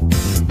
Bye.